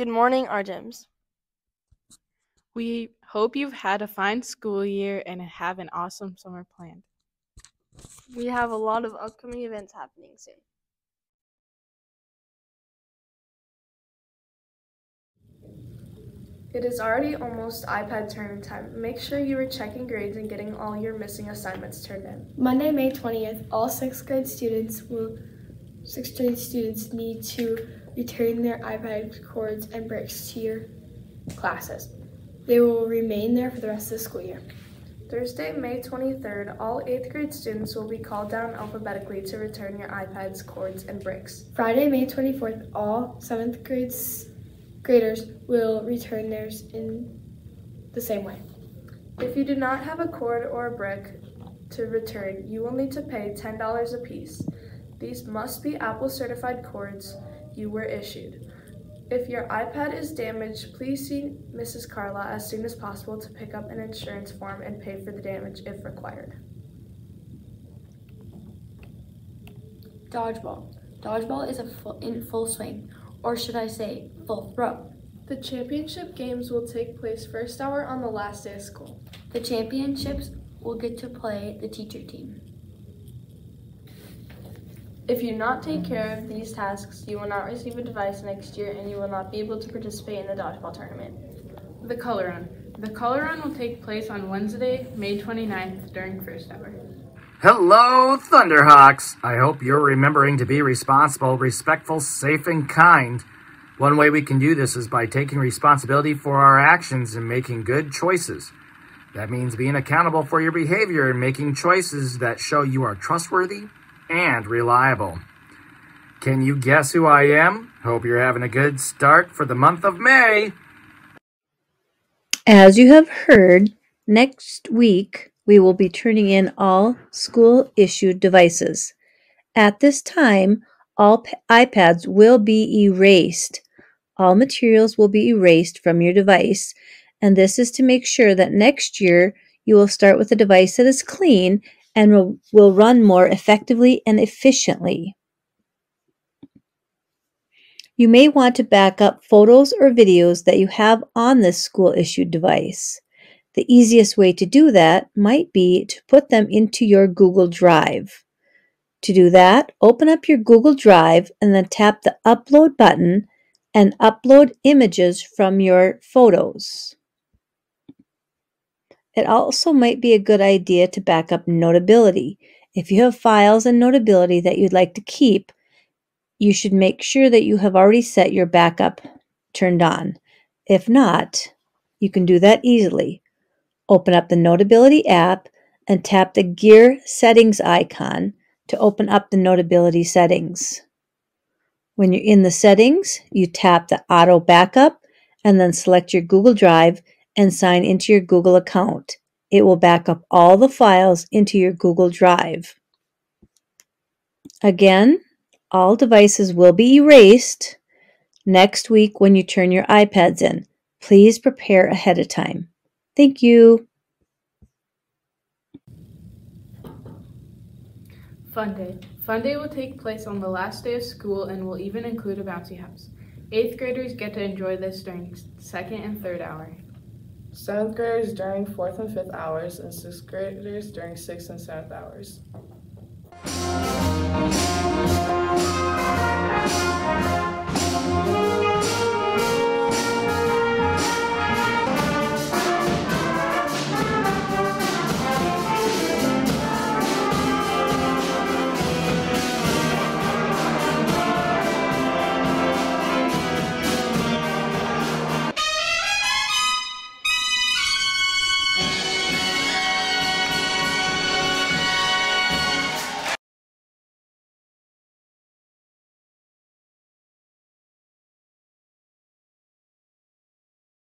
Good morning, RJEMS. We hope you've had a fine school year and have an awesome summer planned. We have a lot of upcoming events happening soon. It is already almost iPad turn time. Make sure you are checking grades and getting all your missing assignments turned in. Monday, May 20th, all sixth grade students will sixth grade students need to return their iPad cords and bricks to your classes. They will remain there for the rest of the school year. Thursday, May 23rd, all 8th grade students will be called down alphabetically to return your iPads, cords, and bricks. Friday, May 24th, all 7th grades, graders will return theirs in the same way. If you do not have a cord or a brick to return, you will need to pay $10 apiece. These must be Apple certified cords you were issued. If your iPad is damaged, please see Mrs. Carla as soon as possible to pick up an insurance form and pay for the damage if required. Dodgeball. Dodgeball is a full, in full swing, or should I say, full throw. The championship games will take place first hour on the last day of school. The championships will get to play the teacher team. If you not take care of these tasks, you will not receive a device next year and you will not be able to participate in the dodgeball tournament. The Color Run. The Color Run will take place on Wednesday, May 29th during first hour. Hello, Thunderhawks! I hope you're remembering to be responsible, respectful, safe, and kind. One way we can do this is by taking responsibility for our actions and making good choices. That means being accountable for your behavior and making choices that show you are trustworthy and reliable. Can you guess who I am? Hope you're having a good start for the month of May. As you have heard, next week we will be turning in all school issued devices. At this time, all iPads will be erased. All materials will be erased from your device, and this is to make sure that next year you will start with a device that is clean and will, will run more effectively and efficiently. You may want to back up photos or videos that you have on this school issued device. The easiest way to do that might be to put them into your Google Drive. To do that, open up your Google Drive and then tap the Upload button and upload images from your photos. It also might be a good idea to back up Notability. If you have files in Notability that you'd like to keep, you should make sure that you have already set your backup turned on. If not, you can do that easily. Open up the Notability app and tap the Gear Settings icon to open up the Notability settings. When you're in the settings, you tap the Auto Backup and then select your Google Drive and sign into your Google account. It will back up all the files into your Google Drive. Again, all devices will be erased next week when you turn your iPads in. Please prepare ahead of time. Thank you. Fun Day. Fun Day will take place on the last day of school and will even include a bouncy house. Eighth graders get to enjoy this during second and third hour. Seventh graders during fourth and fifth hours, and sixth graders during sixth and seventh hours.